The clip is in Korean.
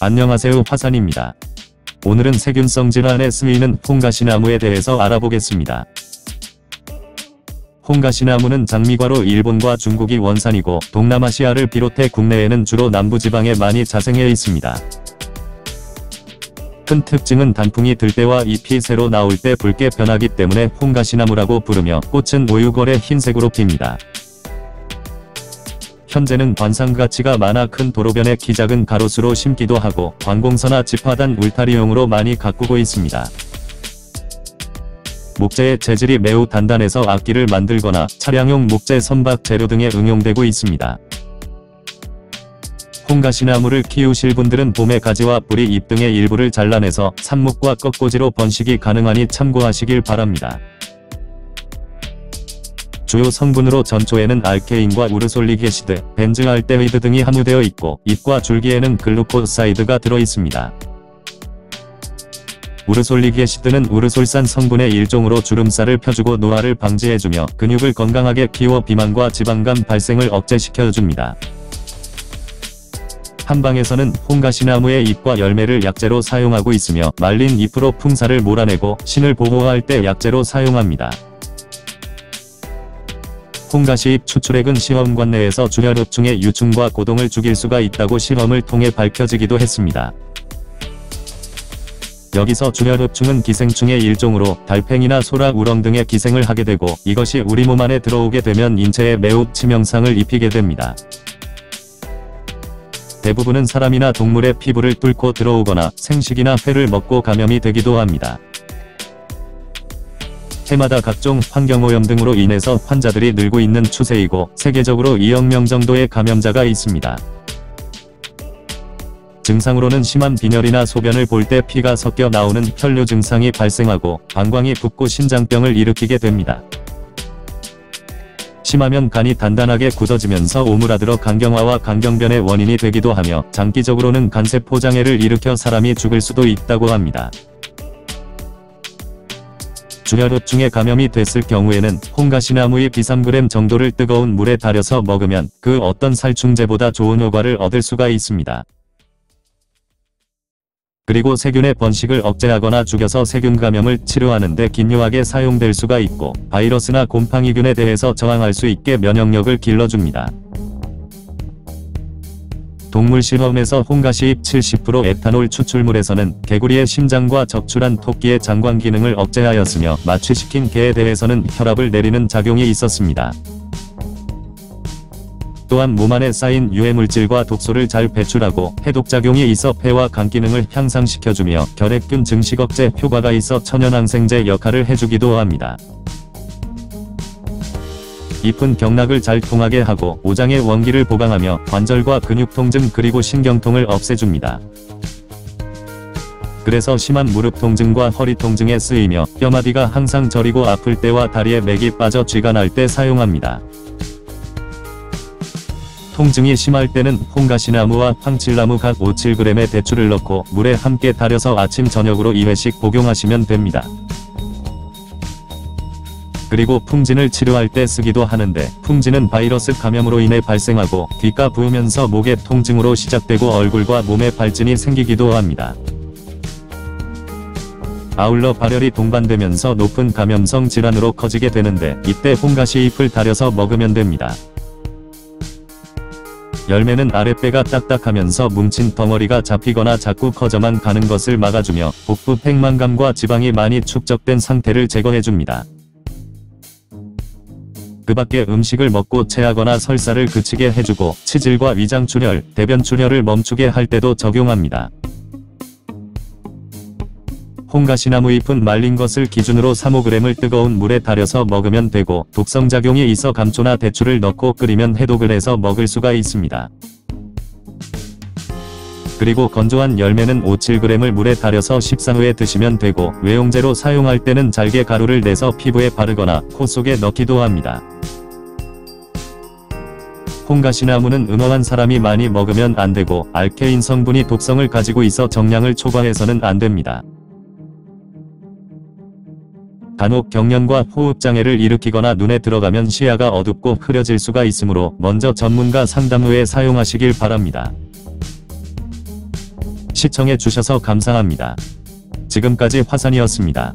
안녕하세요 화산입니다. 오늘은 세균성 질환에 쓰이는 홍가시나무에 대해서 알아보겠습니다. 홍가시나무는 장미과로 일본과 중국이 원산이고 동남아시아를 비롯해 국내에는 주로 남부지방에 많이 자생해 있습니다. 큰 특징은 단풍이 들 때와 잎이 새로 나올 때 붉게 변하기 때문에 홍가시나무라고 부르며 꽃은 오유걸의 흰색으로 핍니다. 현재는 관상 가치가 많아 큰 도로변에 키 작은 가로수로 심기도 하고 관공서나 집화단 울타리용으로 많이 가꾸고 있습니다. 목재의 재질이 매우 단단해서 악기를 만들거나 차량용 목재 선박 재료 등에 응용되고 있습니다. 홍가시나무를 키우실 분들은 봄에 가지와 뿌리 잎 등의 일부를 잘라내서 삽목과 꺾꽂이로 번식이 가능하니 참고하시길 바랍니다. 주요 성분으로 전초에는 알케인과 ursolic acid, 벤즈알데히드 등이 함유되어 있고 잎과 줄기에는 glucoside가 들어있습니다. ursolic acid는 우르솔산 성분의 일종으로 주름살을 펴주고 노화를 방지해주며 근육을 건강하게 키워 비만과 지방간 발생을 억제시켜줍니다. 한방에서는 홍가시나무의 잎과 열매를 약재로 사용하고 있으며 말린 잎으로 풍사를 몰아내고 신을 보호할 때 약재로 사용합니다. 홍가시잎 추출액은 시험관 내에서 주혈흡충의 유충과 고동을 죽일 수가 있다고 실험을 통해 밝혀지기도 했습니다. 여기서 주혈흡충은 기생충의 일종으로 달팽이나 소라 우렁 등의 기생을 하게 되고 이것이 우리 몸 안에 들어오게 되면 인체에 매우 치명상을 입히게 됩니다. 대부분은 사람이나 동물의 피부를 뚫고 들어오거나 생식이나 회를 먹고 감염이 되기도 합니다. 해마다 각종 환경오염 등으로 인해서 환자들이 늘고 있는 추세이고 세계적으로 2억 명 정도의 감염자가 있습니다. 증상으로는 심한 빈혈이나 소변을 볼 때 피가 섞여 나오는 혈뇨 증상이 발생하고 방광이 붓고 신장병을 일으키게 됩니다. 심하면 간이 단단하게 굳어지면서 오므라들어 간경화와 간경변의 원인이 되기도 하며 장기적으로는 간세포 장애를 일으켜 사람이 죽을 수도 있다고 합니다. 주혈흡중에 감염이 됐을 경우에는 홍가시나무의 비상그램 정도를 뜨거운 물에 달여서 먹으면 그 어떤 살충제보다 좋은 효과를 얻을 수가 있습니다. 그리고 세균의 번식을 억제하거나 죽여서 세균 감염을 치료하는데 긴요하게 사용될 수가 있고 바이러스나 곰팡이균에 대해서 저항할 수 있게 면역력을 길러줍니다. 동물 실험에서 홍가시잎 70% 에탄올 추출물에서는 개구리의 심장과 적출한 토끼의 장관 기능을 억제하였으며 마취시킨 개에 대해서는 혈압을 내리는 작용이 있었습니다. 또한 몸 안에 쌓인 유해물질과 독소를 잘 배출하고 해독작용이 있어 폐와 간 기능을 향상시켜주며 결핵균 증식 억제 효과가 있어 천연항생제 역할을 해주기도 합니다. 잎은 경락을 잘 통하게 하고 오장의 원기를 보강하며 관절과 근육 통증 그리고 신경통을 없애줍니다. 그래서 심한 무릎 통증과 허리 통증에 쓰이며 뼈마디가 항상 저리고 아플 때와 다리에 맥이 빠져 쥐가 날 때 사용합니다. 통증이 심할 때는 홍가시나무와 황칠나무 각 5-7g의 대추를 넣고 물에 함께 달여서 아침 저녁으로 2회씩 복용하시면 됩니다. 그리고 풍진을 치료할 때 쓰기도 하는데 풍진은 바이러스 감염으로 인해 발생하고 귓가 부으면서 목의 통증으로 시작되고 얼굴과 몸에 발진이 생기기도 합니다. 아울러 발열이 동반되면서 높은 감염성 질환으로 커지게 되는데 이때 홍가시 잎을 달여서 먹으면 됩니다. 열매는 아랫배가 딱딱하면서 뭉친 덩어리가 잡히거나 자꾸 커져만 가는 것을 막아주며 복부 팽만감과 지방이 많이 축적된 상태를 제거해줍니다. 그 밖에 음식을 먹고 체하거나 설사를 그치게 해주고 치질과 위장출혈, 대변출혈을 멈추게 할 때도 적용합니다. 홍가시나무 잎은 말린 것을 기준으로 3-5g을 뜨거운 물에 달여서 먹으면 되고 독성작용이 있어 감초나 대추를 넣고 끓이면 해독을 해서 먹을 수가 있습니다. 그리고 건조한 열매는 5-7g을 물에 달여서 식사 후에 드시면 되고 외용제로 사용할 때는 잘게 가루를 내서 피부에 바르거나 코 속에 넣기도 합니다. 홍가시나무는 음험한 사람이 많이 먹으면 안되고 알케인 성분이 독성을 가지고 있어 정량을 초과해서는 안됩니다. 간혹 경련과 호흡장애를 일으키거나 눈에 들어가면 시야가 어둡고 흐려질 수가 있으므로 먼저 전문가 상담 후에 사용하시길 바랍니다. 시청해 주셔서 감사합니다. 지금까지 화산이었습니다.